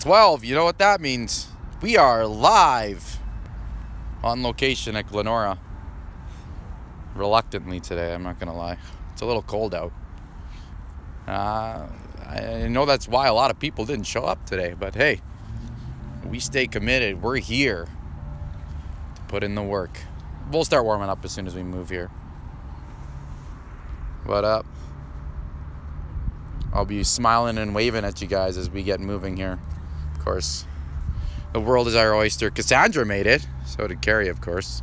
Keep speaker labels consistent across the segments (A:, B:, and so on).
A: 12. You know what that means? We are live on location at Glenora. Reluctantly today, I'm not going to lie. It's a little cold out. Uh, I know that's why a lot of people didn't show up today, but hey, we stay committed. We're here to put in the work. We'll start warming up as soon as we move here. What up? I'll be smiling and waving at you guys as we get moving here. Of course, the world is our oyster. Cassandra made it, so did Carrie, of course.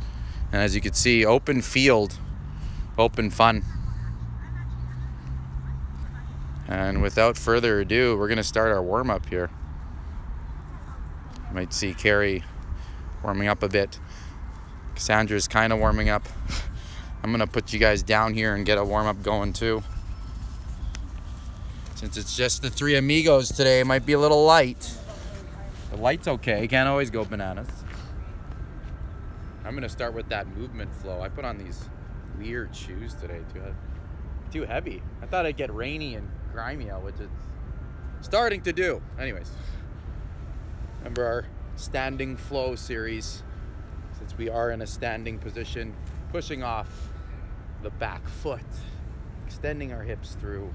A: And as you can see, open field, open fun. And without further ado, we're going to start our warm up here. You might see Carrie warming up a bit. Cassandra's kind of warming up. I'm going to put you guys down here and get a warm up going too. Since it's just the three amigos today, it might be a little light. The light's okay, can't always go bananas. I'm gonna start with that movement flow. I put on these weird shoes today, too, too heavy. I thought it'd get rainy and grimy out, which it's starting to do. Anyways, remember our standing flow series, since we are in a standing position, pushing off the back foot, extending our hips through,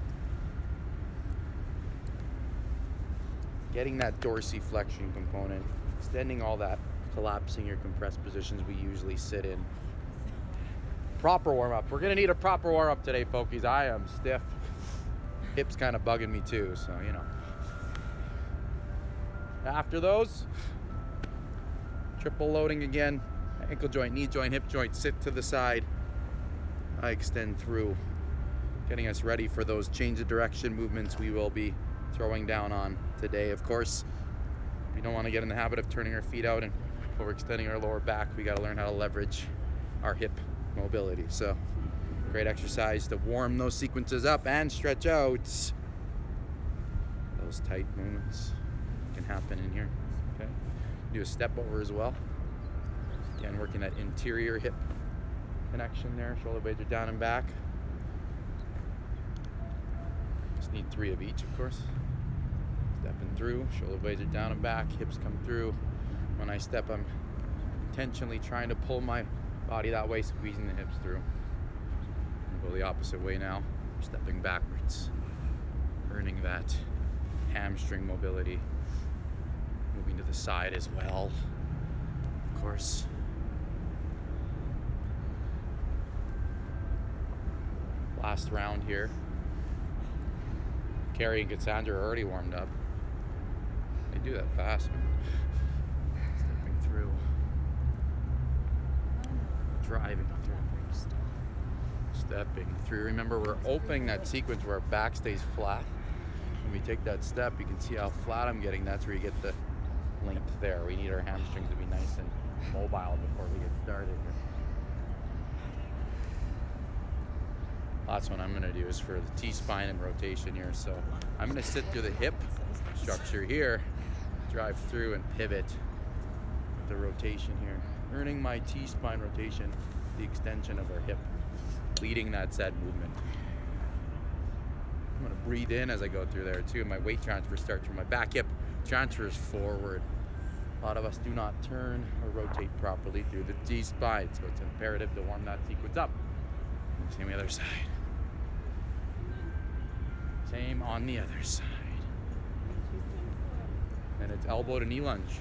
A: getting that dorsiflexion component, extending all that, collapsing your compressed positions we usually sit in. Proper warm up. We're gonna need a proper warm up today, folkies. I am stiff. Hips kind of bugging me too, so you know. After those, triple loading again. Ankle joint, knee joint, hip joint, sit to the side. I extend through, getting us ready for those change of direction movements we will be throwing down on today. Of course, we don't want to get in the habit of turning our feet out and overextending our lower back. We got to learn how to leverage our hip mobility. So, great exercise to warm those sequences up and stretch out. Those tight movements can happen in here. Okay, do a step over as well. Again, working that interior hip connection there. Shoulder blades are down and back. Just need three of each, of course. Stepping through, shoulder blades are down and back, hips come through. When I step, I'm intentionally trying to pull my body that way, squeezing the hips through. Go the opposite way now, stepping backwards, earning that hamstring mobility. Moving to the side as well, of course. Last round here. Carrie and Cassandra are already warmed up. They do that fast. Stepping through. Driving through. Stepping through. Remember, we're opening that sequence where our back stays flat. When we take that step, you can see how flat I'm getting. That's where you get the length there. We need our hamstrings to be nice and mobile before we get started here. Last one I'm going to do is for the T-spine and rotation here. So I'm going to sit through the hip structure here, drive through and pivot with the rotation here. Earning my T-spine rotation, the extension of our hip, leading that said movement. I'm to breathe in as I go through there too. My weight transfer starts from my back hip, transfers forward. A lot of us do not turn or rotate properly through the T-spine, so it's imperative to warm that sequence up. Same the other side. Same on the other side. And it's elbow to knee lunge.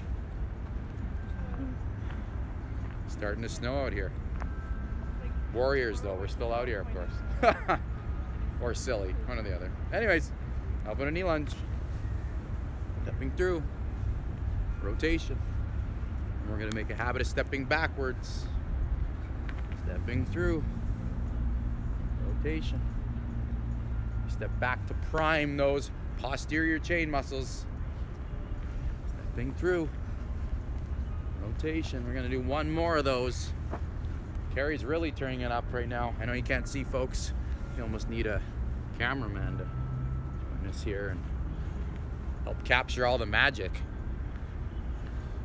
A: Starting to snow out here. Warriors, though, we're still out here, of course. or silly, one or the other. Anyways, elbow to knee lunge. Stepping through. Rotation. And we're to make a habit of stepping backwards. Stepping through rotation. Step back to prime those posterior chain muscles. Stepping through. Rotation. We're going to do one more of those. Carrie's really turning it up right now. I know you can't see, folks. You almost need a cameraman to join us here and help capture all the magic.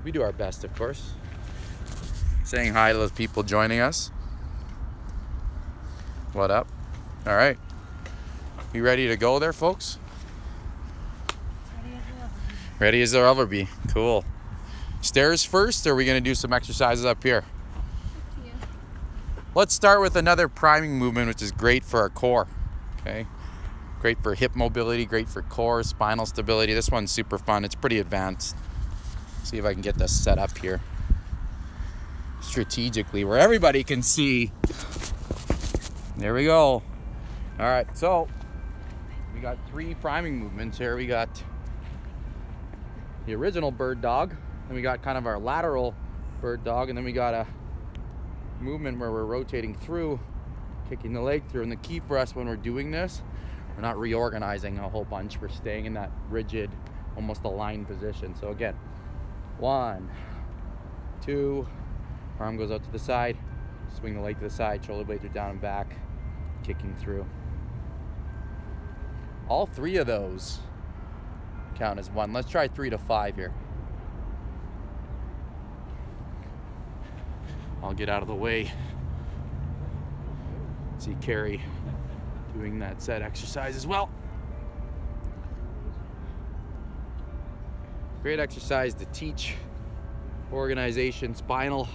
A: We do our best, of course. Saying hi to those people joining us. What up? All right. You ready to go there, folks? Ready as I'll ever be. Cool. Stairs first, or are we gonna do some exercises up here? Let's start with another priming movement, which is great for our core. Okay. Great for hip mobility, great for core, spinal stability. This one's super fun. It's pretty advanced. See if I can get this set up here strategically where everybody can see. There we go. All right, so we got three priming movements here. We got the original bird dog, and we got kind of our lateral bird dog, and then we got a movement where we're rotating through, kicking the leg through. And the key for us when we're doing this, we're not reorganizing a whole bunch. We're staying in that rigid, almost aligned position. So again, one, two, arm goes out to the side, swing the leg to the side, shoulder blades are down and back, kicking through. All three of those count as one. Let's try three to five here. I'll get out of the way. See Carrie doing that set exercise as well. Great exercise to teach organization, spinal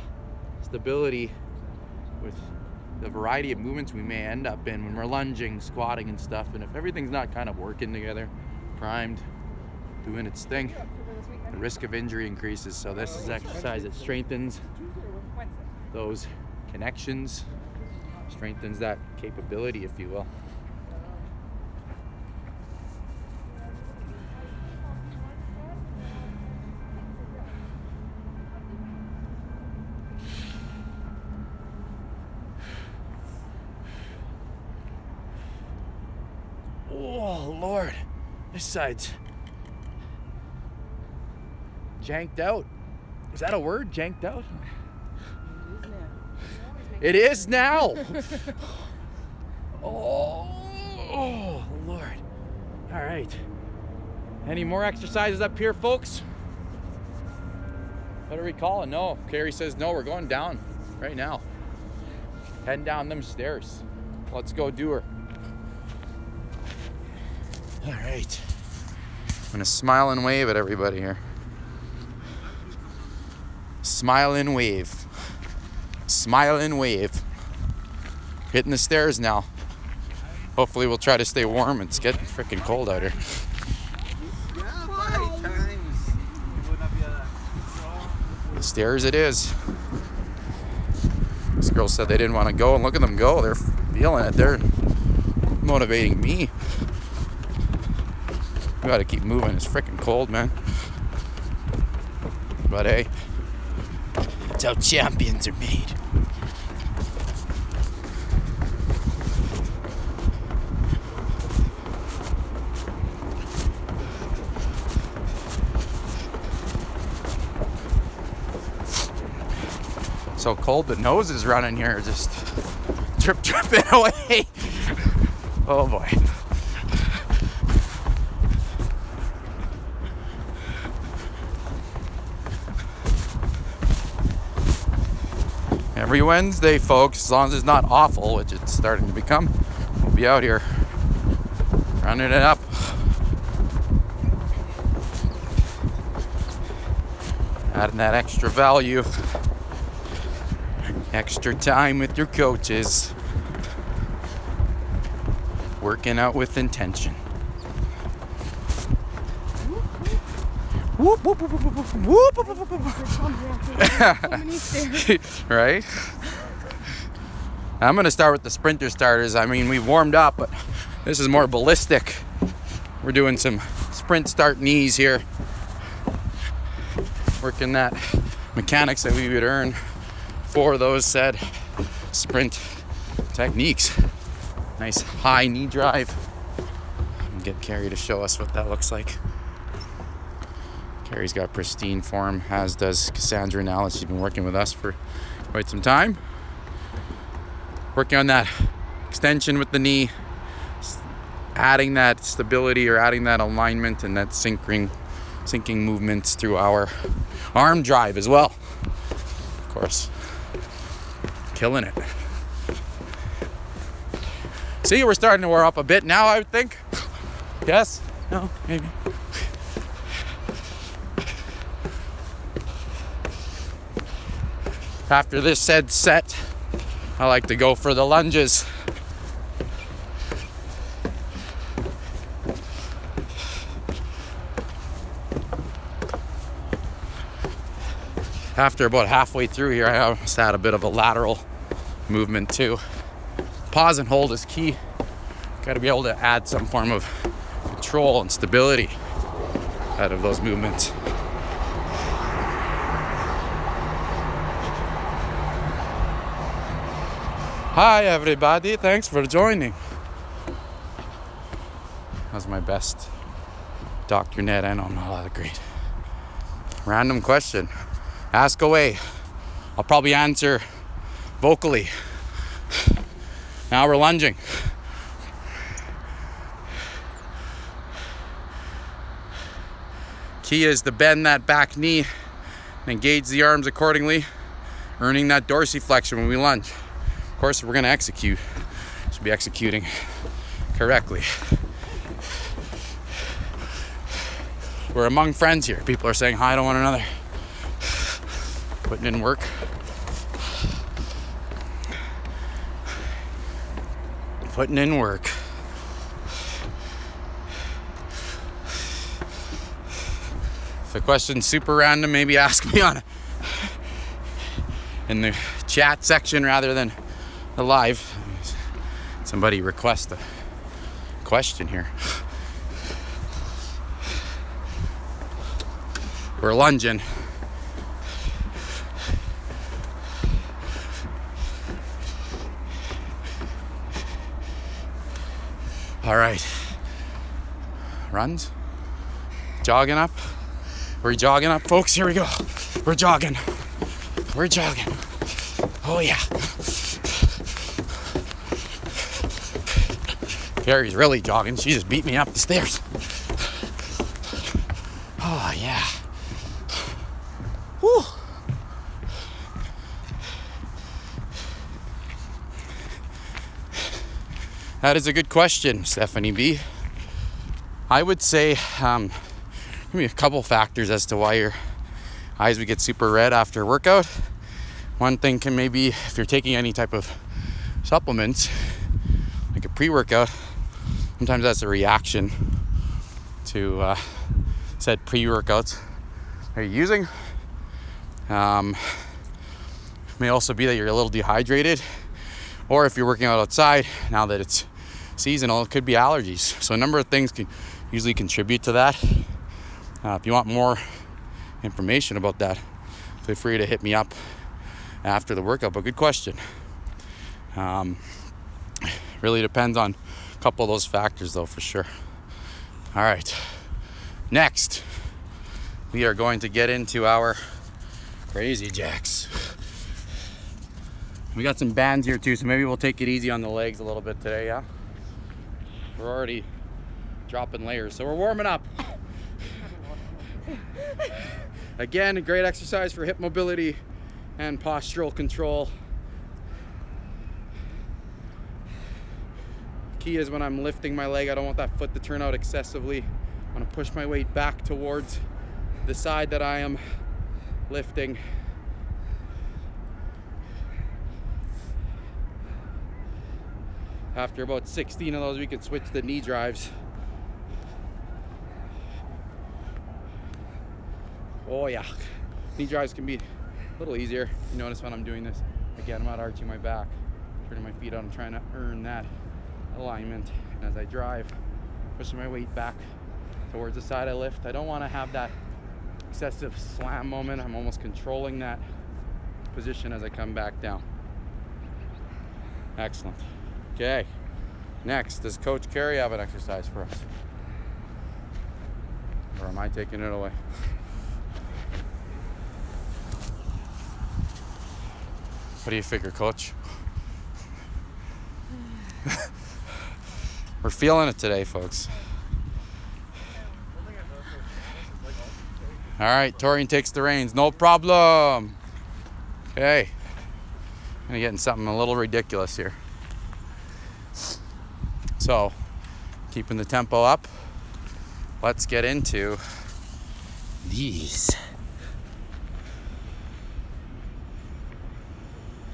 A: stability with the variety of movements we may end up in when we're lunging, squatting, and stuff. And if everything's not kind of working together, primed, doing its thing, the risk of injury increases. So this is exercise that strengthens those connections, strengthens that capability, if you will. Oh, Lord. This side's janked out. Is that a word? Janked out? It is now. oh, oh, Lord. All right. Any more exercises up here, folks? What are we calling? No. Carrie says no. We're going down right now. Heading down them stairs. Let's go do her. All right. I'm gonna smile and wave at everybody here. Smile and wave. Smile and wave. Hitting the stairs now. Hopefully we'll try to stay warm. It's getting freaking cold out here. The stairs it is. This girl said they didn't want to go, and look at them go. They're feeling it. They're motivating me. We gotta keep moving. It's freaking cold, man. But hey, it's how champions are made. So cold, the nose is running here, just drip dripping away. Oh boy. Every Wednesday, folks, as long as it's not awful, which it's starting to become, we'll be out here running it up. Adding that extra value, extra time with your coaches, working out with intention. Whoop, whoop, whoop, whoop, whoop, whoop, whoop, whoop, whoop. right? I'm going to start with the sprinter starters. I mean, we warmed up, but this is more ballistic. We're doing some sprint start knees here. Working that mechanics that we would earn for those said sprint techniques. Nice high knee drive. And get Carrie to show us what that looks like. Carrie's got pristine form, as does Cassandra now that she's been working with us for quite some time. Working on that extension with the knee, adding that stability or adding that alignment and that syncing, syncing movements through our arm drive as well. Of course, killing it. See, we're starting to wear up a bit now, I would think. Yes? No? Maybe. After this said set, I like to go for the lunges. After about halfway through here, I almost had a bit of a lateral movement too. Pause and hold is key. Got to be able to add some form of control and stability out of those movements. Hi, everybody. Thanks for joining. That's my best Dr. Ned. I know how to great. Random question. Ask away. I'll probably answer vocally. Now we're lunging. Key is to bend that back knee and engage the arms accordingly, earning that dorsiflexion when we lunge. Course, we're going to execute, should be executing correctly. We're among friends here. People are saying hi to one another, putting in work. Putting in work. If the question's super random, maybe ask me on in the chat section rather than the live. Somebody request a question here. We're lunging. All right. Runs. Jogging up. We're jogging up, folks. Here we go. We're jogging. We're jogging. Oh, yeah. Carrie's really jogging. She just beat me up the stairs. Oh, yeah. Whew. That is a good question, Stephanie B. I would say um, maybe a couple factors as to why your eyes would get super red after a workout. One thing can maybe if you're taking any type of supplements, like a pre-workout, sometimes that's a reaction to uh, said pre-workouts are you using. Um, may also be that you're a little dehydrated, or if you're working out outside now that it's seasonal, it could be allergies. So a number of things can usually contribute to that. Uh, if you want more information about that, feel free to hit me up after the workout. But good question. Um, really depends on couple of those factors, though, for sure. All right. Next, we are going to get into our crazy jacks. We got some bands here too, so maybe we'll take it easy on the legs a little bit today, yeah? We're already dropping layers, so we're warming up. Again, a great exercise for hip mobility and postural control. Key is when I'm lifting my leg, I don't want that foot to turn out excessively. I want to push my weight back towards the side that I am lifting. After about 16 of those, we can switch to knee drives. Oh yeah, knee drives can be a little easier. You notice when I'm doing this, again, I'm not arching my back, turning my feet out, I'm trying to earn that alignment. And as I drive, pushing my weight back towards the side I lift. I don't want to have that excessive slam moment. I'm almost controlling that position as I come back down. Excellent. Okay. Next, does Coach Carrie have an exercise for us? Or am I taking it away? What do you figure, Coach? We're feeling it today, folks. All right, Torian takes the reins. No problem. Okay. I'm getting something a little ridiculous here. So, keeping the tempo up, let's get into these.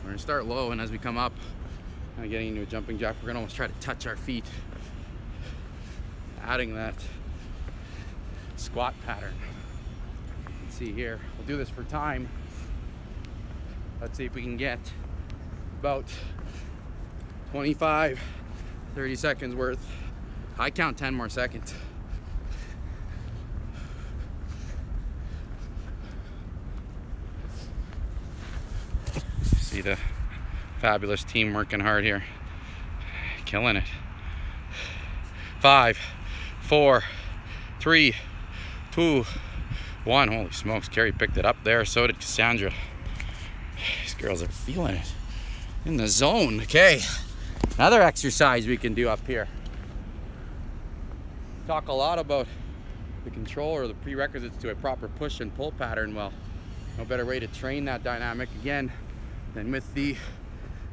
A: We're gonna start low, and as we come up, kind of getting into a jumping jack, we're gonna almost try to touch our feet, adding that squat pattern. Let's see here. We'll do this for time. Let's see if we can get about 25, 30 seconds worth. I count 10 more seconds. See the fabulous team working hard here. Killing it. Five, four, three, two, one. Holy smokes, Carrie picked it up there. So did Cassandra. These girls are feeling it. In the zone. Okay. Another exercise we can do up here. Talk a lot about the control or the prerequisites to a proper push and pull pattern. Well, no better way to train that dynamic again than with the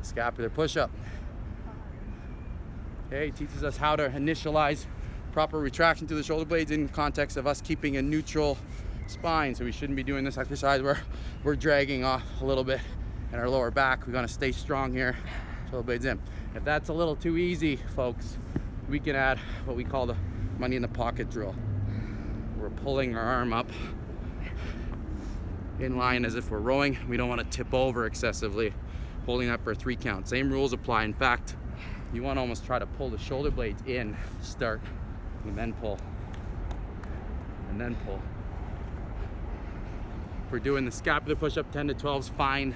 A: scapular push-up. Okay, teaches us how to initialize proper retraction to the shoulder blades in context of us keeping a neutral spine. So we shouldn't be doing this exercise where we're dragging off a little bit in our lower back. We're gonna stay strong here, shoulder blades in. If that's a little too easy, folks, we can add what we call the money in the pocket drill. We're pulling our arm up in line as if we're rowing. We don't want to tip over excessively, holding up for three count. Same rules apply. In fact, you want to almost try to pull the shoulder blades in start and then pull and then pull. If we're doing the scapular push-up 10 to 12 is fine.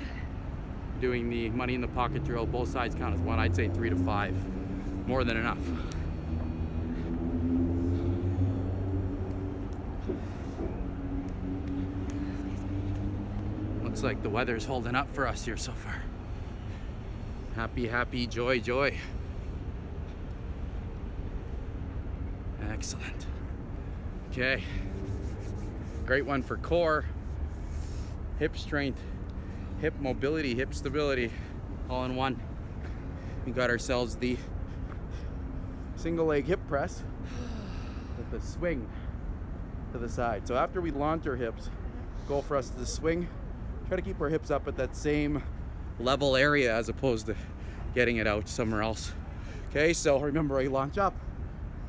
A: Doing the money in the pocket drill, both sides count as one. I'd say three to five, more than enough. Looks like the weather's holding up for us here so far. Happy, happy, joy, joy. Excellent. Okay. Great one for core, hip strength, hip mobility, hip stability, all in one. We got ourselves the single leg hip press with the swing to the side. So after we launch our hips, goal for us is to swing try to keep our hips up at that same level area as opposed to getting it out somewhere else. Okay, so remember I launch up,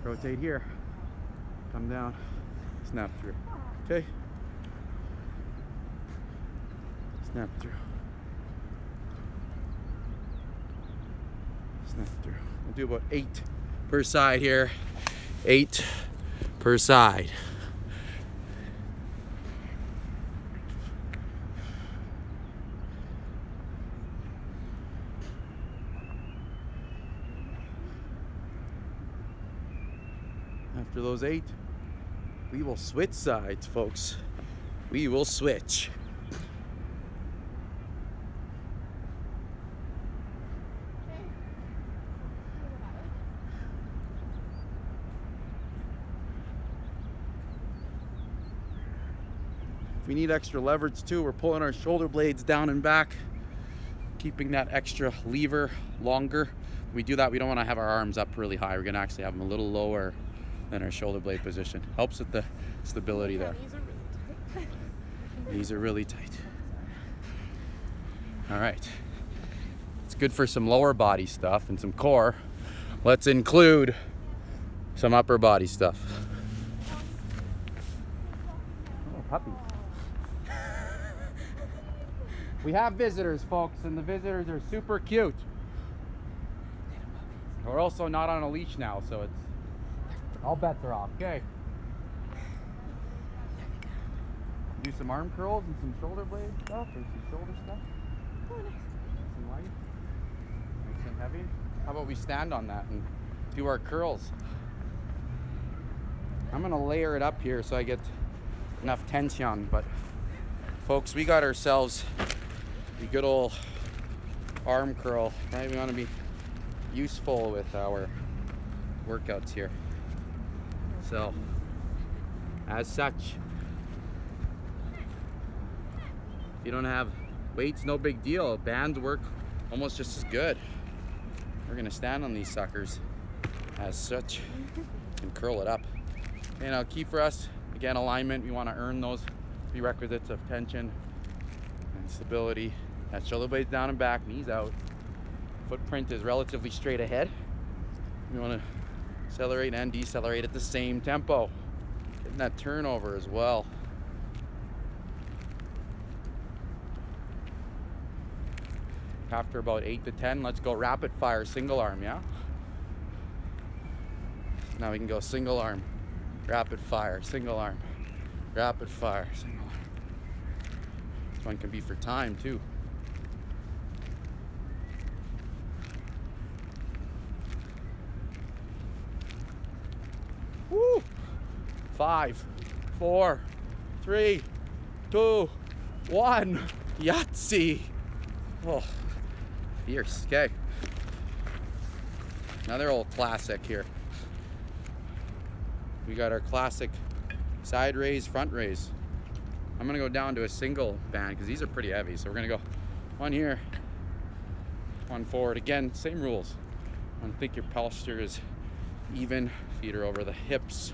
A: rotate here, come down, snap through. Okay? Snap through. Snap through. We'll do about eight per side here. Eight per side. After those eight, we will switch sides, folks. We will switch. If we need extra leverage too, we're pulling our shoulder blades down and back, keeping that extra lever longer. When we do that, we don't want to have our arms up really high. We're going to actually have them a little lower than our shoulder blade position. Helps with the stability there. Knees are really tight. All right. It's good for some lower body stuff and some core. Let's include some upper body stuff. Oh, puppy. we have visitors, folks, and the visitors are super cute. We're also not on a leash now, so it's all bets are off. Okay. Do some arm curls and some shoulder blade stuff or some shoulder stuff.
B: Oh, nice.
A: Some light. Nice and heavy. How about we stand on that and do our curls? I'm gonna layer it up here so I get enough tension, but folks, we got ourselves the good old arm curl, right? We wanna be useful with our workouts here. So, as such, if you don't have weights, no big deal. Bands work almost just as good. We're gonna stand on these suckers as such and curl it up. Okay, now key for us, again, alignment. We wanna earn those prerequisites of tension and stability That shoulder blades down and back, knees out. Footprint is relatively straight ahead. Want to accelerate and decelerate at the same tempo. Getting that turnover as well. After about 8 to 10, let's go rapid fire single arm, yeah? Now we can go single arm, rapid fire, single arm, rapid fire, single arm. This one can be for time too. Woo! Five, four, three, two, one. Yahtzee. Oh, fierce. Okay. Another old classic here. We got our classic side raise, front raise. I'm gonna go down to a single band because these are pretty heavy. So we're gonna go one here, one forward. Again, same rules. I think your posture is even. Feet are over the hips.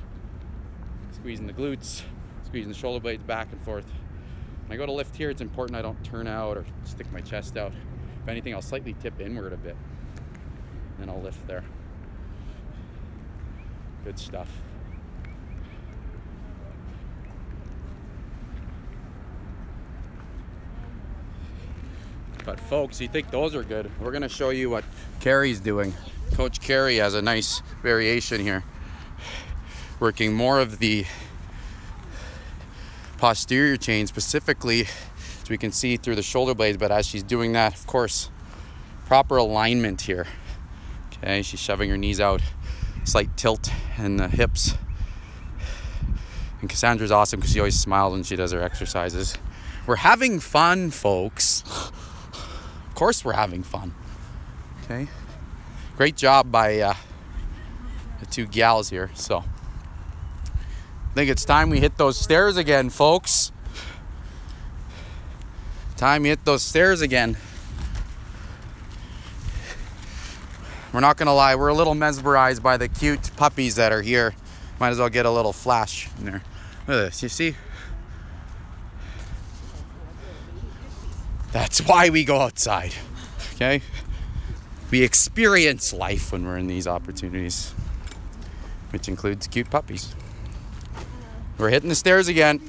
A: Squeezing the glutes, squeezing the shoulder blades back and forth. When I go to lift here, it's important I don't turn out or stick my chest out. If anything, I'll slightly tip inward a bit. Then I'll lift there. Good stuff. But folks, you think those are good? We're gonna show you what Carrie's doing. Coach Carrie has a nice variation here. Working more of the posterior chain specifically so we can see through the shoulder blades, but as she's doing that, of course, proper alignment here. Okay, she's shoving her knees out, slight tilt in the hips. And Cassandra's awesome because she always smiles when she does her exercises. We're having fun, folks Of course we're having fun. Okay. Great job by uh, the two gals here. So think it's time we hit those stairs again, folks. Time you hit those stairs again. We're not gonna lie, we're a little mesmerized by the cute puppies that are here. Might as well get a little flash in there. Look at this, you see? That's why we go outside. Okay? We experience life when we're in these opportunities, which includes cute puppies. We're hitting the stairs again.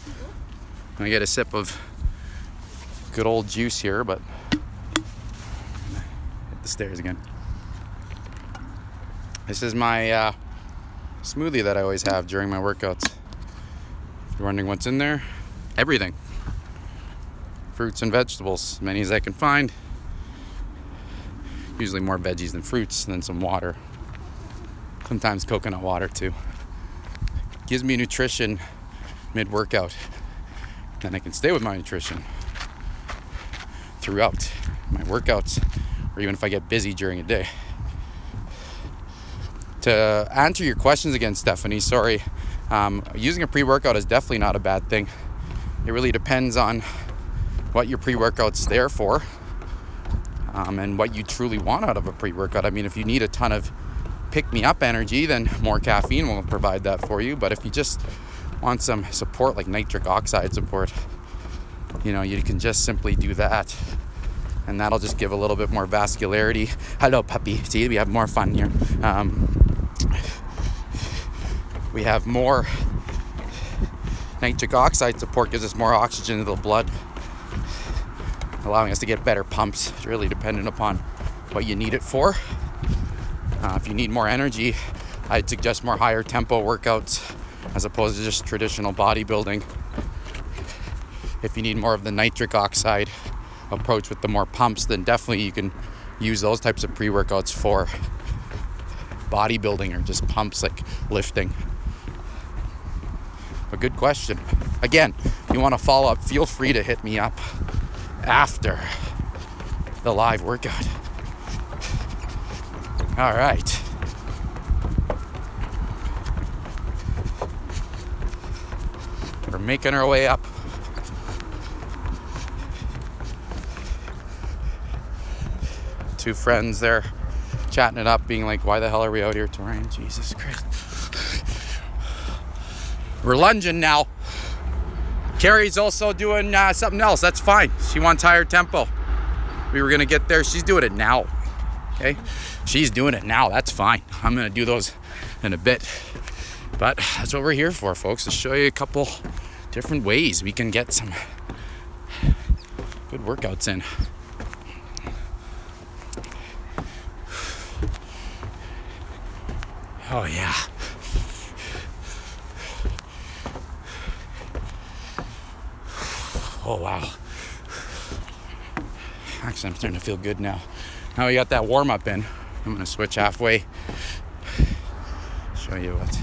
A: I get a sip of good old juice here, but hit the stairs again. This is my uh, smoothie that I always have during my workouts. If you're wondering what's in there, everything fruits and vegetables, as many as I can find. Usually more veggies than fruits, and then some water. Sometimes coconut water too. Gives me nutrition mid workout. Then I can stay with my nutrition throughout my workouts, or even if I get busy during a day. To answer your questions again, Stephanie, sorry, um, using a pre workout is definitely not a bad thing. It really depends on what your pre workout's there for um, and what you truly want out of a pre workout. I mean, if you need a ton of pick me up energy, then more caffeine will provide that for you. But if you just want some support, like nitric oxide support, you know, you can just simply do that. And that'll just give a little bit more vascularity. Hello, puppy. See, we have more fun here. Um, we have more nitric oxide support, gives us more oxygen to the blood allowing us to get better pumps. It's really dependent upon what you need it for. Uh, if you need more energy, I'd suggest more higher tempo workouts as opposed to just traditional bodybuilding. If you need more of the nitric oxide approach with the more pumps, then definitely you can use those types of pre workouts for bodybuilding or just pumps like lifting. A good question. Again, if you want to follow up, feel free to hit me up after the live workout. All right. We're making our way up. Two friends there chatting it up, being like, why the hell are we out here touring? Jesus Christ. We're lunging now. Carrie's also doing uh, something else. That's fine. She wants higher tempo. we were gonna get there. She's doing it now. Okay, she's doing it now. That's fine. I'm gonna do those in a bit. But that's what we're here for, folks, to show you a couple different ways we can get some good workouts in. Oh, yeah. Oh, wow. Actually, I'm starting to feel good now. Now we got that warm up in. I'm going to switch halfway. Show you what.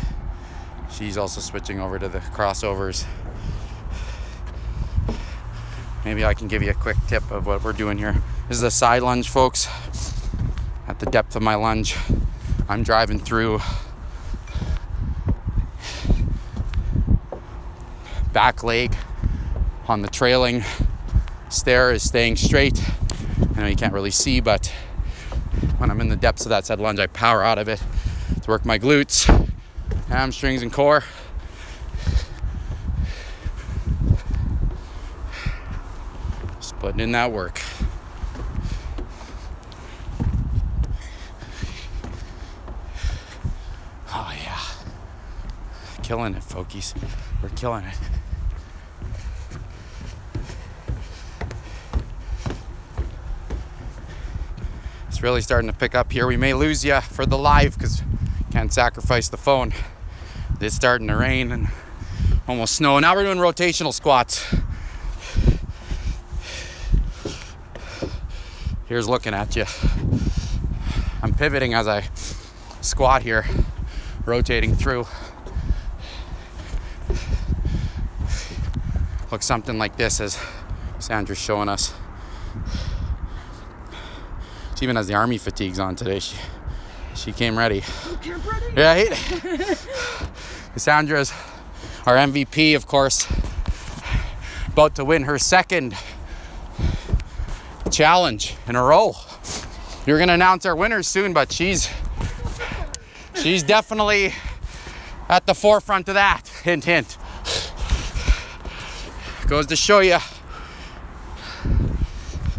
A: She's also switching over to the crossovers. Maybe I can give you a quick tip of what we're doing here. This is a side lunge, folks. At the depth of my lunge, I'm driving through back leg on the trailing stair is staying straight. I know you can't really see, but when I'm in the depths of that side lunge, I power out of it to work my glutes, hamstrings, and core. Just did not that work. Oh, yeah. Killing it, folkies. We're killing it. It's really starting to pick up here. We may lose you for the live because can't sacrifice the phone. It's starting to rain and almost snow. Now we're doing rotational squats. Here's looking at you. I'm pivoting as I squat here, rotating through. Looks something like this as Sandra's showing us. She even has the army fatigues on today. She she came ready.
B: Camp ready?
A: Right? Cassandra's our MVP, of course, about to win her second challenge in a row. You're gonna announce our winners soon, but she's she's definitely at the forefront of that. Hint, hint. Goes to show you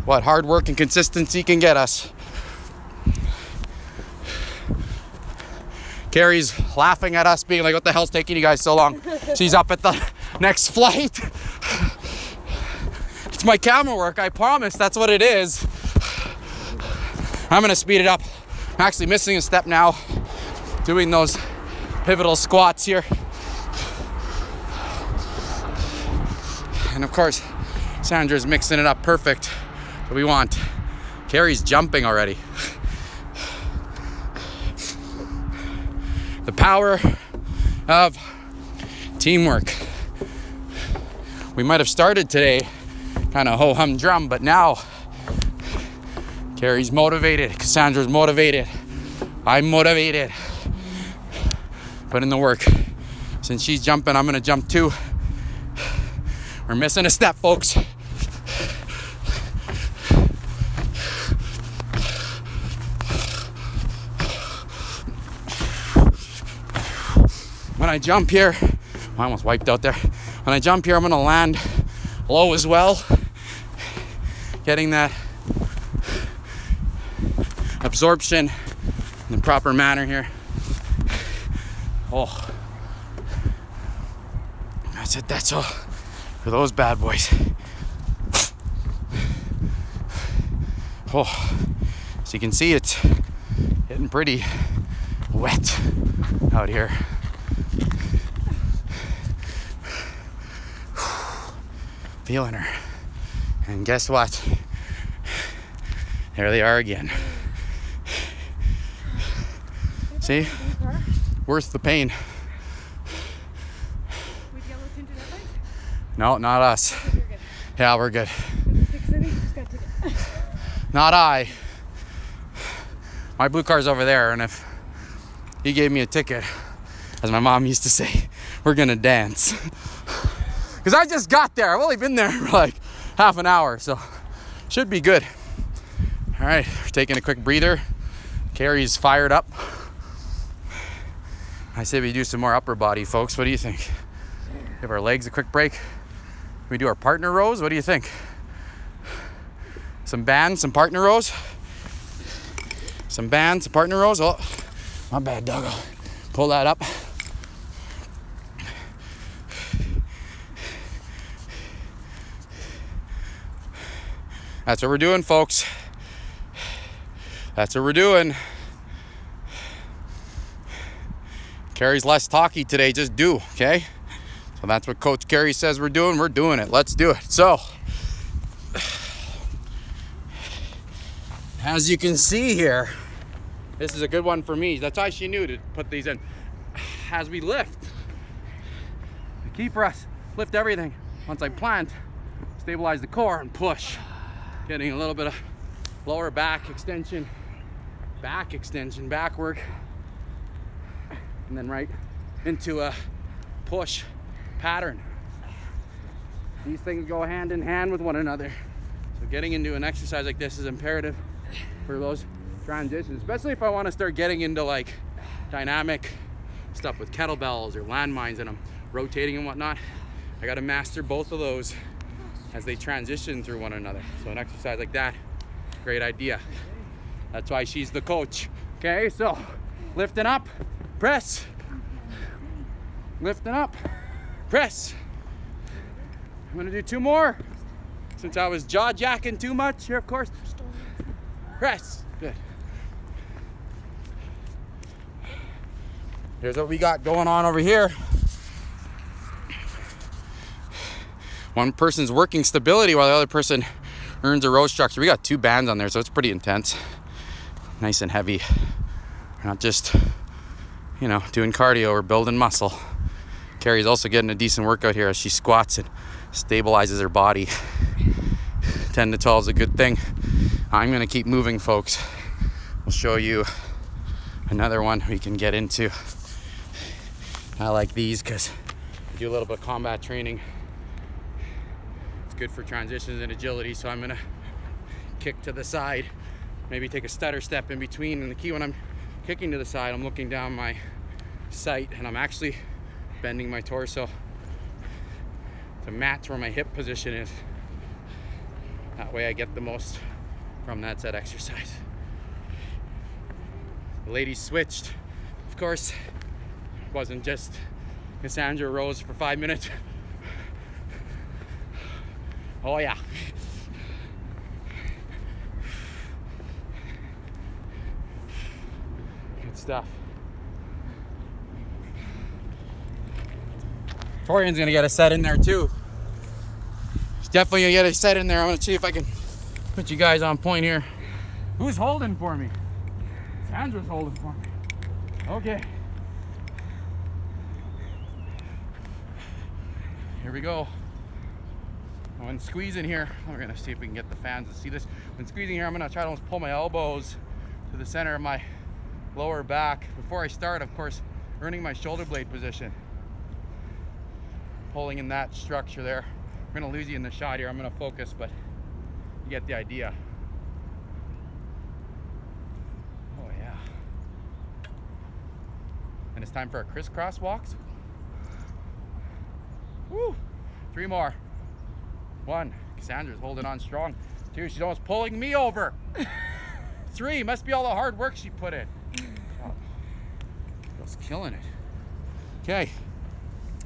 A: what hard work and consistency can get us. Carrie's laughing at us, being like, What the hell's taking you guys so long? She's up at the next flight. My camera work, I promise. That's what it is. I'm gonna speed it up. I'm actually missing a step now, doing those pivotal squats here. And of course, Sandra's mixing it up perfect. What we want. Carrie's jumping already. the power of teamwork. We might have started today kind of ho hum drum, but now Carrie's motivated, Cassandra's motivated, I'm motivated. Put in the work. Since she's jumping, I'm gonna jump too. We're missing a step, folks. when I jump here, I almost wiped out there. When I jump here, I'm gonna land low as well, getting that absorption in the proper manner here. Oh, that's it. That's all for those bad boys. Oh, as you can see it's getting pretty wet out here. feeling her. And guess what? There they are again. See? Worth the pain.
B: With yellow tinted headlights?
A: No, not us. Yeah, we're good.
B: Six City, just got ticket.
A: Not I. My blue car's over there, and if he gave me a ticket, as my mom used to say, we're gonna dance. Because I just got there. I've only been there for like half an hour, so should be good. All right, we're taking a quick breather. Carrie's fired up. I say we do some more upper body, folks. What do you think? Give our legs a quick break. We do our partner rows. What do you think? Some bands, some partner rows. Some bands, some partner rows. Oh, my bad, doggo. Pull that up. That's what we're doing, folks. That's what we're doing. Carrie's less talky today, just do, okay? So that's what Coach Carrie says we're doing. We're doing it. Let's do it. So, as you can see here, this is a good one for me. That's why she knew to put these in. As we lift, the key for us, lift everything. Once I plant, stabilize the core and push. Getting a little bit of lower back extension, back extension, back work, and then right into a push pattern. These things go hand in hand with one another. So getting into an exercise like this is imperative for those transitions, especially if I want to start getting into like dynamic stuff with kettlebells or landmines and I'm rotating and whatnot. I got to master both of those as they transition through one another. So an exercise like that, great idea. That's why she's the coach. Okay, so lifting up, press, lifting up, press. I'm gonna do two more. Since I was jaw jacking too much here, of course. Press, good. Here's what we got going on over here. One person's working stability while the other person earns a row structure. We got two bands on there, so it's pretty intense. Nice and heavy. We're not just, you know, doing cardio, we're building muscle. Carrie's also getting a decent workout here as she squats and stabilizes her body. 10 to 12 is a good thing. I'm gonna keep moving, folks. We'll show you another one we can get into. I like these because I do a little bit of combat training. Good for transitions and agility, so I'm gonna kick to the side, maybe take a stutter step in between. And the key when I'm kicking to the side, I'm looking down my sight and I'm actually bending my torso to match where my hip position is. That way I get the most from that set exercise. The ladies switched. Of course, it wasn't just Cassandra rows for five minutes. Oh yeah. Good stuff. Torian's gonna get a set in there too. He's definitely gonna get a set in there. I'm gonna see if I can put you guys on point here. Who's holding for me? Sandra's holding for me. Okay. Here we go. When squeezing here, we're gonna see if we can get the fans to see this. When squeezing here, I'm gonna try to almost pull my elbows to the center of my lower back. Before I start, of course, earning my shoulder blade position. Pulling in that structure there. I'm gonna lose you in the shot here. I'm gonna focus, but you get the idea. Oh yeah. And it's time for our crisscross walks. Woo! Three more. One. Cassandra's holding on strong. Two. She's almost pulling me over. Three. Must be all the hard work she put in. Oh, girl's killing it. Okay.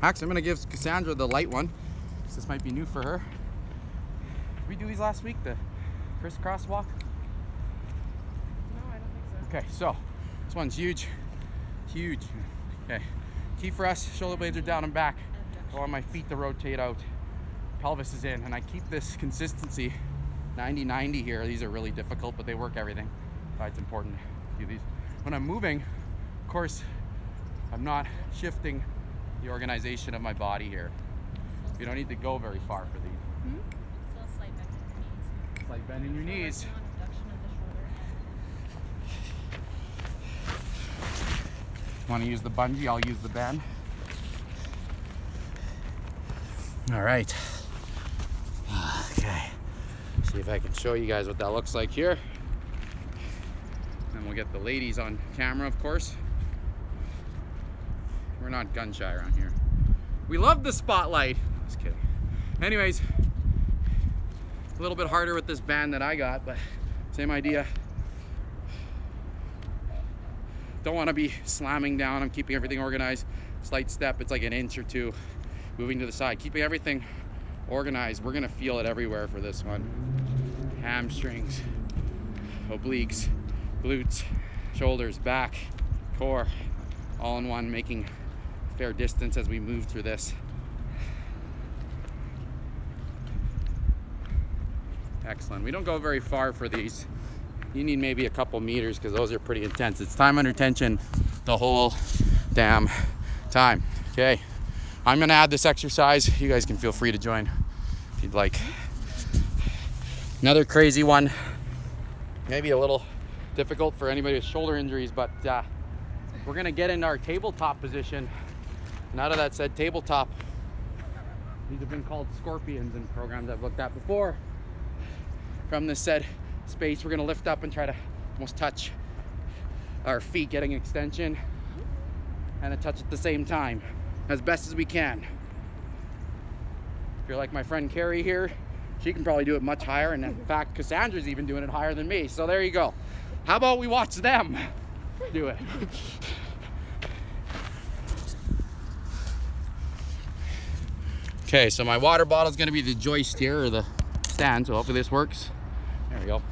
A: Actually, I'm gonna give Cassandra the light one. This might be new for her. Did we do these last week? The crisscross walk.
B: No, I don't think so.
A: Okay, so this one's huge, huge. Okay, key for us, shoulder blades are down and back. I want my feet to rotate out. Pelvis is in, and I keep this consistency 90-90 here. These are really difficult, but they work everything. Why it's important to do these. When I'm moving, of course, I'm not shifting the organization of my body here. You don't need to go very far for these. Hmm?
C: Still slight bend in the knees.
A: It's like bending your knees.
C: Working on abduction of the shoulder.
A: Want to use the bungee? I'll use the band. All right. See if I can show you guys what that looks like here. And we'll get the ladies on camera, of course. We're not gun shy around here. We love the spotlight. Just kidding. Anyways, A little bit harder with this band that I got, but same idea. Don't want to be slamming down. I'm keeping everything organized. Slight step, it's like an inch or two. Moving to the side, keeping everything organized. We're gonna feel it everywhere for this one. Hamstrings, obliques, glutes, shoulders, back, core, all in one, making fair distance as we move through this. Excellent. We don't go very far for these. You need maybe a couple meters because those are pretty intense. It's time under tension the whole damn time. Okay. I'm gonna add this exercise. You guys can feel free to join if you'd like. Another crazy one. Maybe a little difficult for anybody with shoulder injuries, but uh, we're gonna get into our tabletop position. And out of that said tabletop, these have been called scorpions in programs I've looked at before. From this said space, we're gonna lift up and try to almost touch our feet, getting extension and a touch at the same time as best as we can. If you're like my friend Carrie here, she can probably do it much higher. And in fact, Cassandra's even doing it higher than me. So there you go. How about we watch them do it? Okay, so my water bottle is going to be the joist here, or the stand, so hopefully this works. There we go.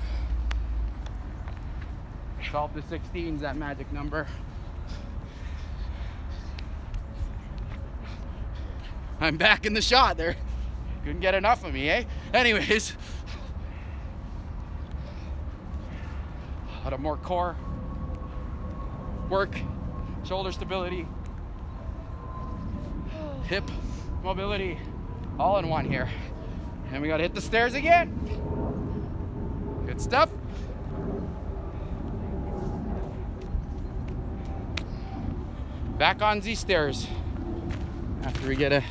A: 12 to 16 is that magic number. I'm back in the shot there. Couldn't get enough of me, eh? Anyways. A lot of more core work, shoulder stability, hip mobility, all in one here. And we gotta hit the stairs again. Good stuff. Back on these stairs after we get a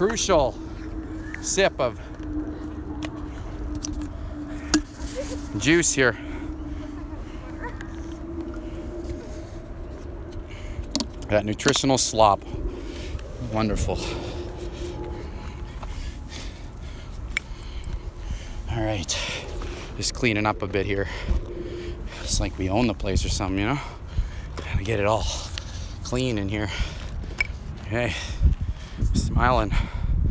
A: crucial sip of juice here. That nutritional slop. Wonderful. All right, just cleaning up a bit here. It's like we own the place or something, you know? Gotta get it all clean in here. Okay, smiling,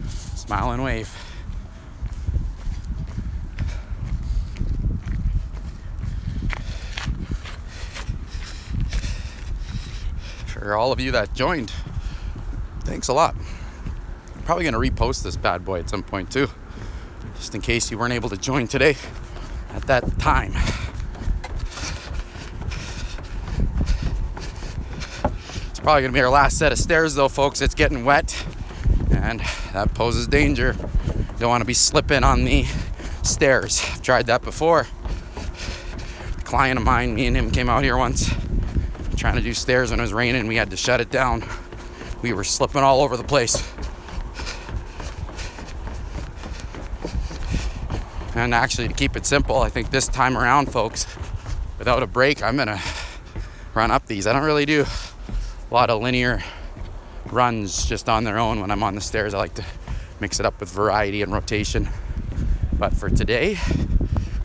A: smiling wave. For all of you that joined, thanks a lot. I'm probably gonna repost this bad boy at some point too, just in case you weren't able to join today at that time. It's probably gonna be our last set of stairs though, folks. It's getting wet that poses danger. Don't wanna be slipping on the stairs. I've tried that before. A client of mine, me and him came out here once trying to do stairs when it was raining. We had to shut it down. We were slipping all over the place. And actually, to keep it simple, I think this time around, folks, without a break, I'm gonna run up these. I don't really do a lot of linear runs just on their own when I'm on the stairs. I like to mix it up with variety and rotation. But for today,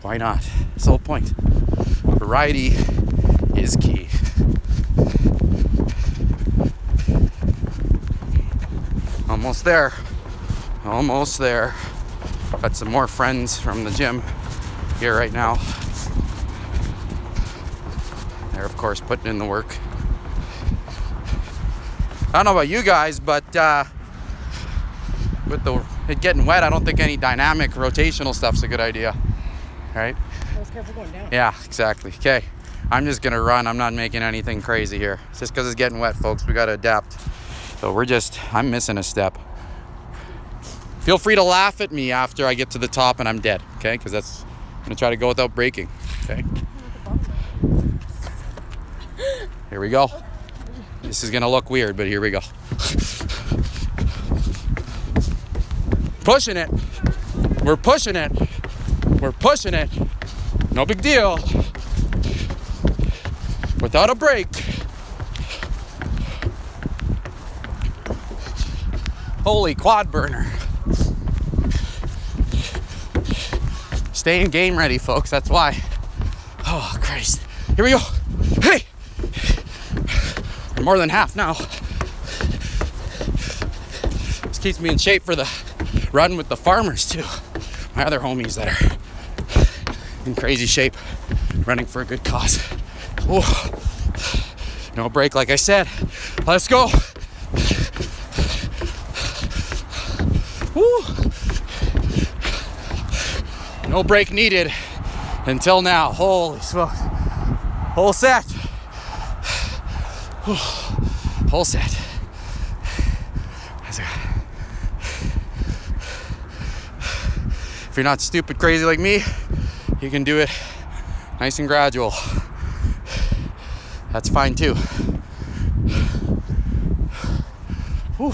A: why not? It's the whole point. Variety is key. Almost there. Almost there. Got some more friends from the gym here right now. They're, of course, putting in the work. I don't know about you guys, but uh, with the it getting wet, I don't think any dynamic rotational stuff's a good idea. Right?
B: I careful going down.
A: Yeah, exactly. Okay. I'm just gonna run. I'm not making anything crazy here. It's just because it's getting wet, folks. We gotta adapt. So we're just, I'm missing a step. Feel free to laugh at me after I get to the top and I'm dead, okay? Because that's, I'm gonna try to go without breaking, okay? Here we go. This is gonna look weird, but here we go. Pushing it. We're pushing it. We're pushing it. No big deal. Without a break. Holy quad burner. staying game ready, folks. That's why. Oh, Christ. Here we go. Hey! More than half now. This keeps me in shape for the run with the farmers, too. My other homies that are in crazy shape, running for a good cause. Ooh. No break, like I said. Let's go. Woo. No break needed until now. Holy smokes. Whole set. Whew. Whole set. If you're not stupid crazy like me, you can do it nice and gradual. That's fine too. Whew.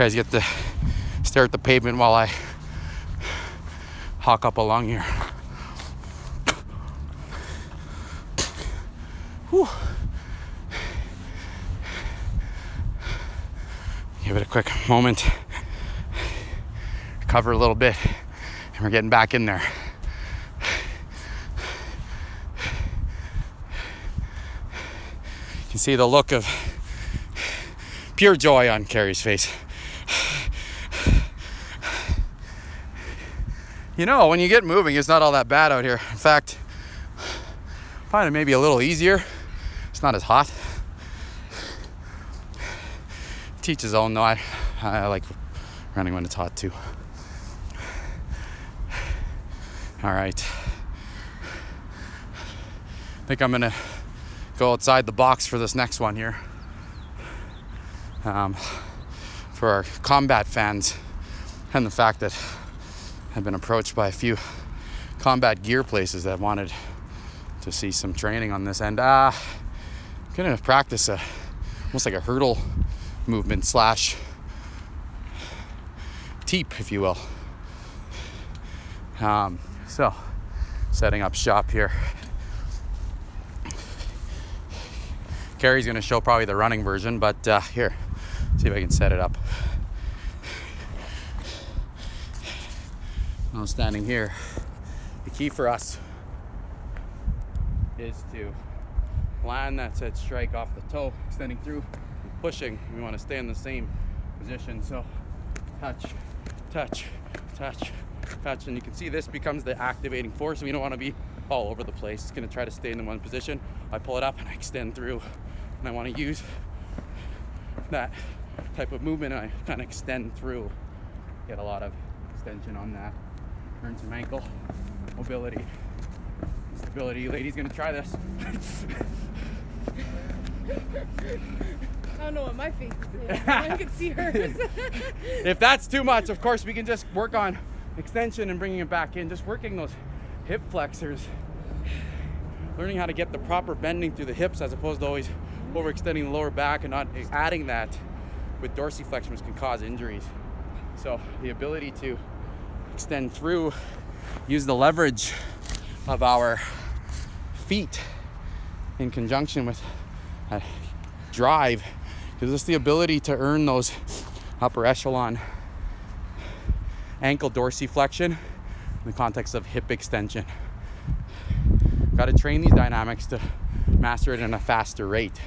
A: Guys get to stare at the pavement while I hawk up along here. Whew. Give it a quick moment, cover a little bit, and we're getting back in there. You can see the look of pure joy on Carrie's face. You know, when you get moving, it's not all that bad out here. In fact, I find it maybe a little easier. It's not as hot. Teach his own though. I, I like running when it's hot too. All right. I think I'm gonna go outside the box for this next one here. Um, for our combat fans and the fact that I've been approached by a few combat gear places that wanted to see some training on this and uh, I'm gonna practice a almost like a hurdle movement slash teep if you will. Um, so setting up shop here. Carrie's gonna show probably the running version but uh, here see if I can set it up Now standing here, the key for us is to land that said strike off the toe, extending through, pushing. We want to stay in the same position. So touch, touch, touch, touch. And you can see this becomes the activating force. We don't want to be all over the place. It's going to try to stay in the one position. I pull it up and I extend through. And I want to use that type of movement. And I kind of extend through. Get a lot of extension on that. Earn some ankle mobility, stability. Lady's gonna try this.
B: I don't know what my face is saying. I can see hers.
A: if that's too much, of course, we can just work on extension and bringing it back in. Just working those hip flexors. Learning how to get the proper bending through the hips as opposed to always overextending the lower back and not adding that with dorsiflexions can cause injuries. So the ability to extend through, use the leverage of our feet in conjunction with a drive gives us the ability to earn those upper echelon ankle dorsiflexion in the context of hip extension. Got to train these dynamics to master it in a faster rate.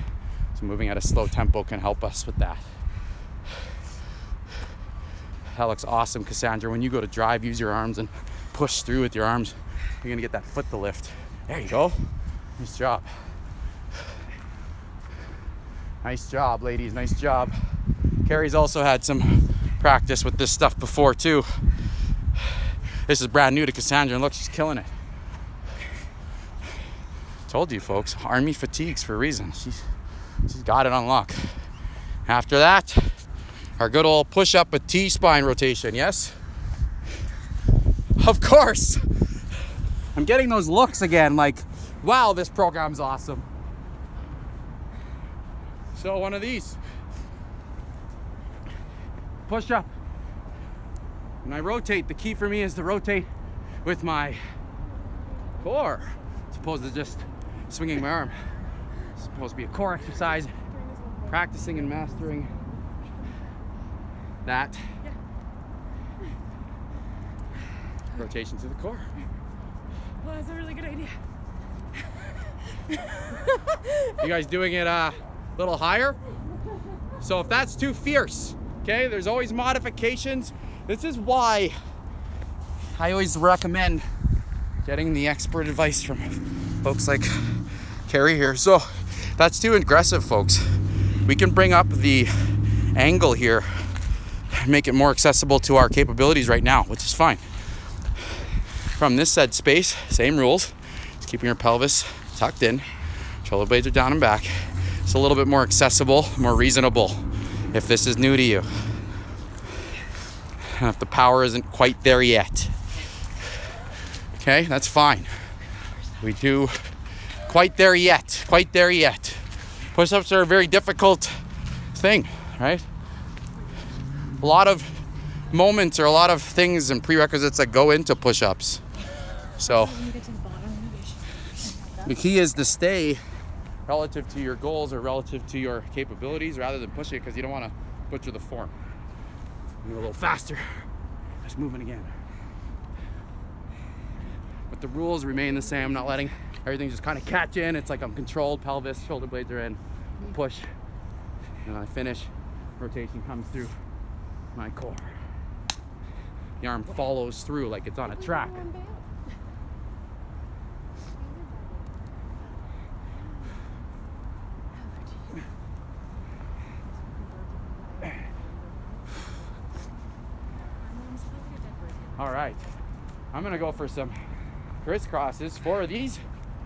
A: So moving at a slow tempo can help us with that. That looks awesome, Cassandra. When you go to drive, use your arms and push through with your arms. You're gonna get that foot to lift. There you go. Nice job. Nice job, ladies. Nice job. Carrie's also had some practice with this stuff before, too. This is brand new to Cassandra, and look, she's killing it. Told you, folks, army fatigues for a reason. She's, she's got it on lock. After that, our good old push up with T spine rotation, yes? Of course. I'm getting those looks again like, wow, this program's awesome. So, one of these. Push up. When I rotate, the key for me is to rotate with my core as opposed to just swinging my arm. It's supposed to be a core exercise, practicing and mastering that. Rotation to the core.
B: Well, that's a really good idea.
A: You guys doing it uh, a little higher? So if that's too fierce, okay, there's always modifications. This is why I always recommend getting the expert advice from folks like Carrie here. So that's too aggressive, folks. We can bring up the angle here, make it more accessible to our capabilities right now, which is fine. From this said space, same rules. Keeping your pelvis tucked in, shoulder blades are down and back. It's a little bit more accessible, more reasonable if this is new to you. And if the power isn't quite there yet. Okay, that's fine. We do quite there yet, quite there yet. Push ups are a very difficult thing, right? A lot of moments or a lot of things and prerequisites that go into push ups. So,
B: the
A: key is to stay relative to your goals or relative to your capabilities rather than pushing it because you don't want to butcher the form. Move a little faster. Just moving again. But the rules remain the same. I'm not letting everything just kind of catch in. It's like I'm controlled. Pelvis, shoulder blades are in. Push. And I finish, rotation comes through my core. The arm follows through like it's on a track. All right. I'm gonna go for some crisscrosses, four of these,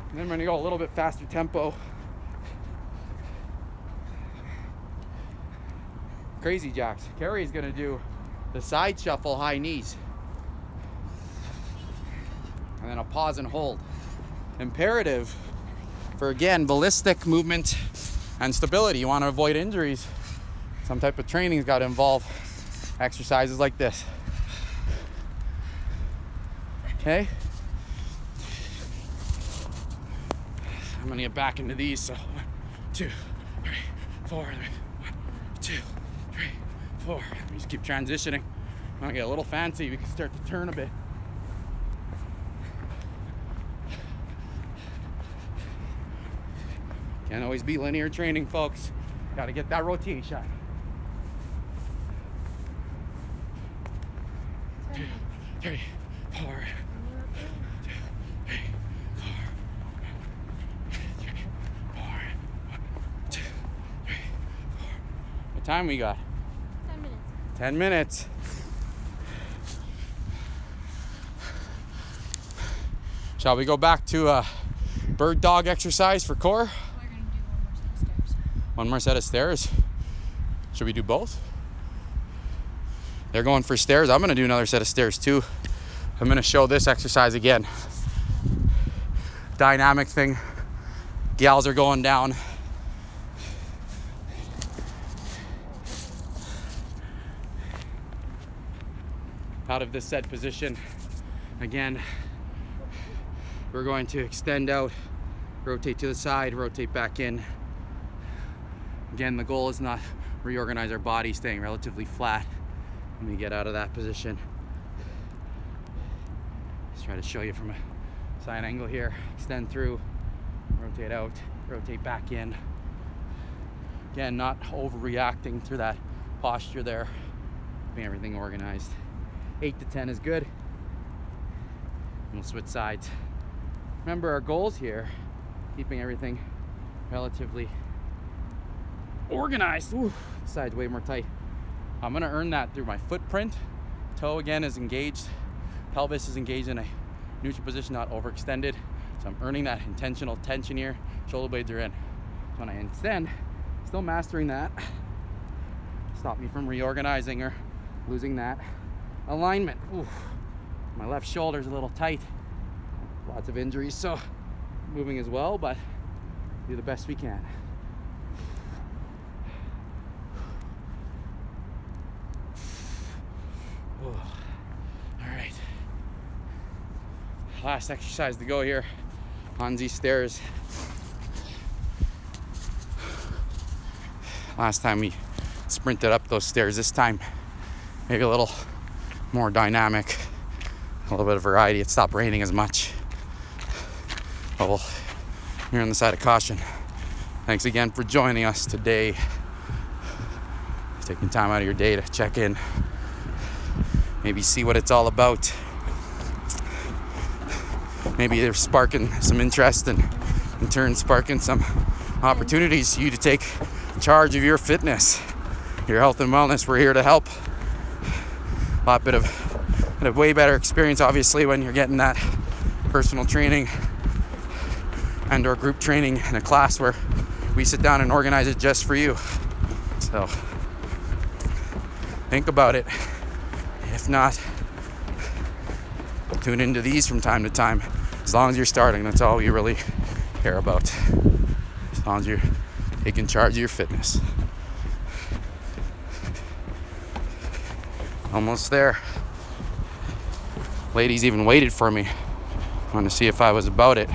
A: and then I'm gonna go a little bit faster tempo. Crazy jacks. Carrie's gonna do the side shuffle high knees. And then a pause and hold. Imperative for again ballistic movement and stability. You want to avoid injuries. Some type of training's got to involve exercises like this. Okay. I'm gonna get back into these. So one, two, three, four. Three, me just keep transitioning. I'm gonna get a little fancy. We can start to turn a bit. Can't always be linear training, folks. Gotta get that rotation. Two, three, four. Time we got?
C: 10 minutes.
A: Shall we go back to a bird dog exercise for core?
C: We're going to do one more set of stairs.
A: One more set of stairs. Should we do both? They're going for stairs. I'm going to do another set of stairs too. I'm going to show this exercise again. Dynamic thing. Gals are going down. Out of this set position. Again, we're going to extend out, rotate to the side, rotate back in. Again, the goal is not reorganize our body, staying relatively flat when we get out of that position. Just try to show you from a side angle here. Extend through, rotate out, rotate back in. Again, not overreacting to that posture there, keeping everything organized. Eight to 10 is good. And we'll switch sides. Remember our goals here, keeping everything relatively organized. Ooh, side's way more tight. I'm gonna earn that through my footprint. Toe again is engaged. Pelvis is engaged in a neutral position, not overextended. So I'm earning that intentional tension here. Shoulder blades are in. So when I extend, still mastering that. Stop me from reorganizing or losing that alignment. Ooh, my left shoulder's a little tight. Lots of injuries, so moving as well, but do the best we can. Ooh. All right. Last exercise to go here on these stairs. last time we sprinted up those stairs. This time, maybe a little more dynamic, a little bit of variety. It stopped raining as much. But we'll, you're on the side of caution. Thanks again for joining us today. Taking time out of your day to check in, maybe see what it's all about. Maybe they're sparking some interest and in turn sparking some opportunities for you to take charge of your fitness, your health and wellness. We're here to help. A lot bit of, a way better experience, obviously, when you're getting that personal training and or group training in a class where we sit down and organize it just for you. So think about it. If not, tune into these from time to time. As long as you're starting, that's all you really care about. As long as you're taking charge of your fitness. Almost there. Ladies even waited for me. Wanted to see if I was about it.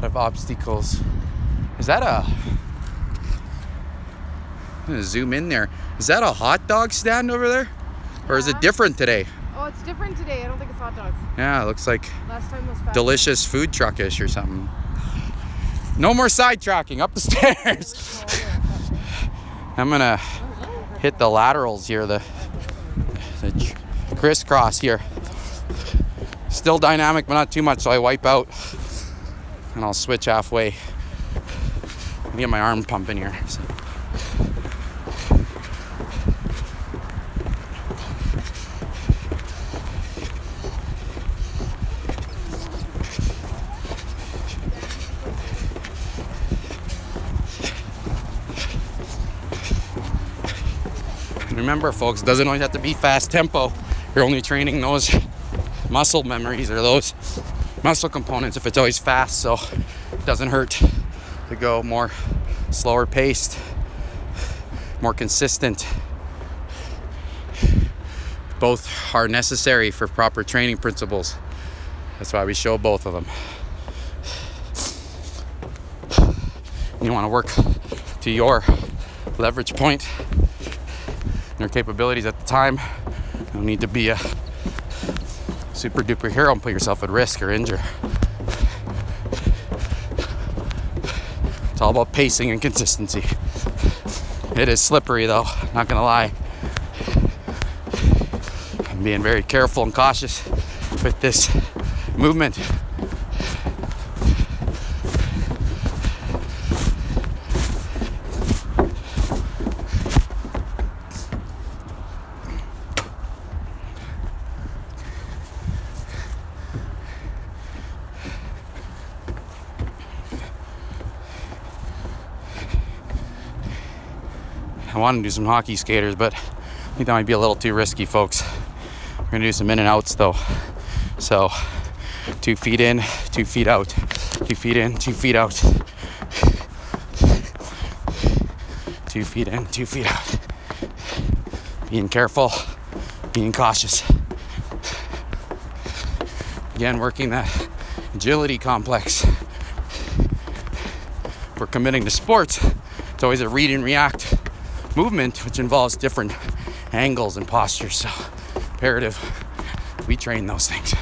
A: lot of obstacles. Is that a? I'm gonna zoom in there. Is that a hot dog stand over there, or is it
B: uh,
A: different today?
B: Oh, it's different today. I don't think it's hot dogs.
A: Yeah, it looks like
B: Last time was
A: delicious food truckish or something. No more sidetracking up the stairs. I'm gonna hit the laterals here, the, the crisscross here. Still dynamic, but not too much, so I wipe out and I'll switch halfway. Get my arm pumping here. So. Remember, folks, doesn't always have to be fast tempo. You're only training those muscle memories or those muscle components if it's always fast, so it doesn't hurt to go more slower paced, more consistent. Both are necessary for proper training principles. That's why we show both of them. You want to work to your leverage point, your capabilities at the time. You don't need to be a super duper hero and put yourself at risk or injure. It's all about pacing and consistency. It is slippery though, not gonna lie. I'm being very careful and cautious with this movement. Want to do some hockey skaters, but I think that might be a little too risky, folks. We're gonna do some in and outs though. So, two feet in, two feet out, two feet in, two feet out, two feet in, two feet out. Being careful, being cautious. Again, working that agility complex. If we're committing to sports, it's always a read and react movement, which involves different angles and postures. So, imperative we train those things.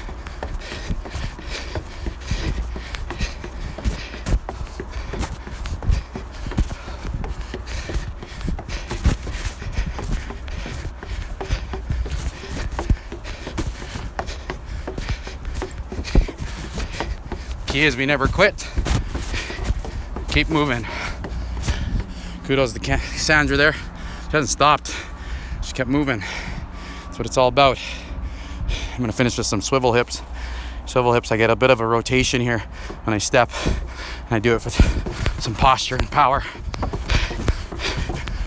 A: Key is we never quit. Keep moving. Kudos to Ca- Sandra there. She hasn't stopped. She kept moving. That's what it's all about. I'm gonna finish with some swivel hips. Swivel hips, I get a bit of a rotation here when I step, and I do it with some posture and power.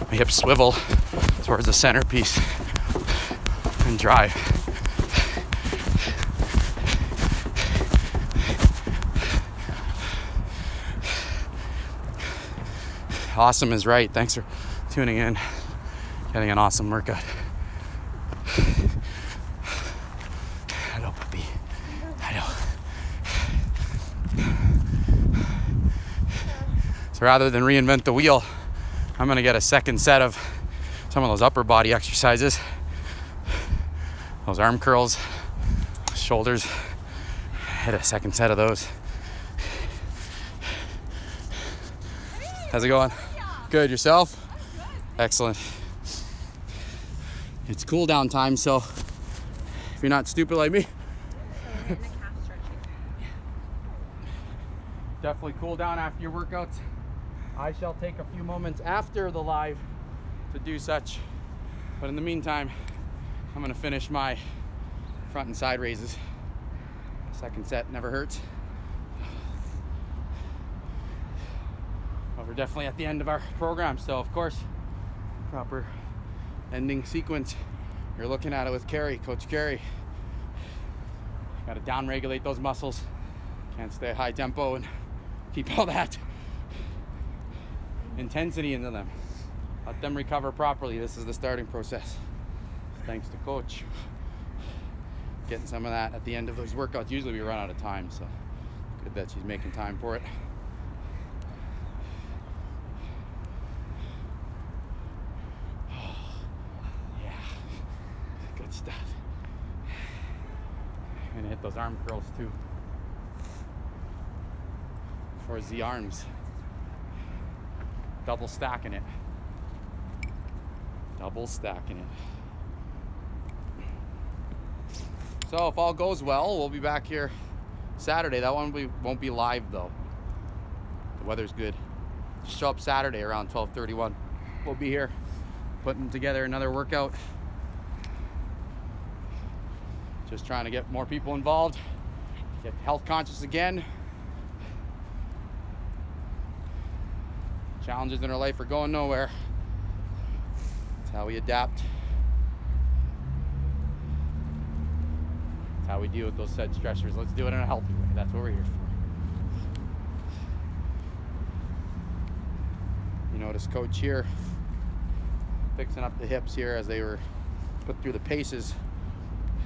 A: My hips swivel. Towards the centerpiece and drive. Awesome is right. Thanks for tuning in. Getting an awesome workout. Hello, puppy. Hello. So rather than reinvent the wheel, I'm gonna get a second set of some of those upper body exercises. Those arm curls, shoulders. Hit a second set of those. How's it going? Good. Yourself? Excellent. It's cool down time, so if you're not stupid like me, definitely cool down after your workouts. I shall take a few moments after the live to do such. But in the meantime, I'm gonna finish my front and side raises. Second set never hurts. We're definitely at the end of our program, so of course, proper ending sequence. You're looking at it with Carrie, Coach Carrie. Got to down-regulate those muscles. Can't stay high tempo and keep all that intensity into them. Let them recover properly. This is the starting process. Thanks to Coach. Getting some of that at the end of those workouts. Usually we run out of time, so good that she's making time for it. yeah, good stuff. Those arm curls too. For the arms double stacking it. Double stacking it. So if all goes well, we'll be back here Saturday. That one we won't be live though. The weather's good. Just show up Saturday around 12:31. We'll be here putting together another workout. Just trying to get more people involved, get health conscious again. Challenges in our life are going nowhere. It's how we adapt. It's how we deal with those said stressors. Let's do it in a healthy way. That's what we're here for. You notice coach here fixing up the hips here as they were put through the paces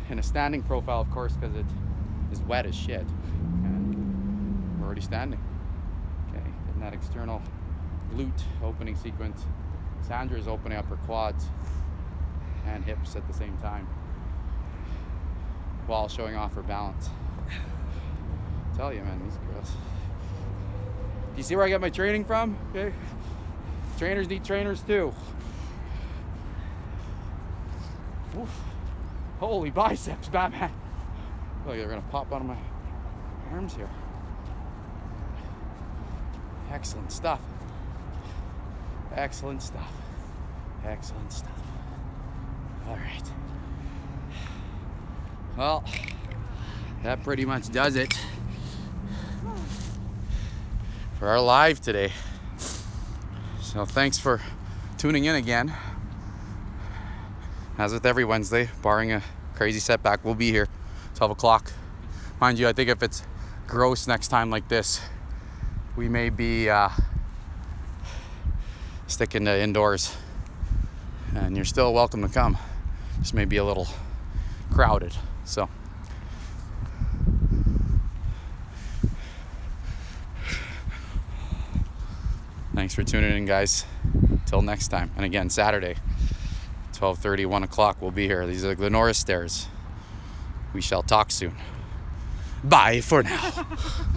A: in a standing profile, of course, because it is wet as shit. And we're already standing. Okay, getting that external glute opening sequence. Sandra is opening up her quads and hips at the same time while showing off her balance. Tell you, man, these girls. Do you see where I got my training from? Okay. Trainers need trainers too. Holy biceps, Batman. Oh, they're gonna pop out of my arms here. Excellent stuff. Excellent stuff. Excellent stuff. All right. Well, that pretty much does it for our live today. So thanks for tuning in again. As with every Wednesday, barring a crazy setback, we'll be here 12 o'clock. Mind you, I think if it's gross next time like this, we may be uh, sticking to indoors. And you're still welcome to come. Just may be a little crowded. So. Thanks for tuning in, guys. Till next time. And again, Saturday, 12:30, 1 o'clock, we'll be here. These are the Norris stairs. We shall talk soon. Bye for now.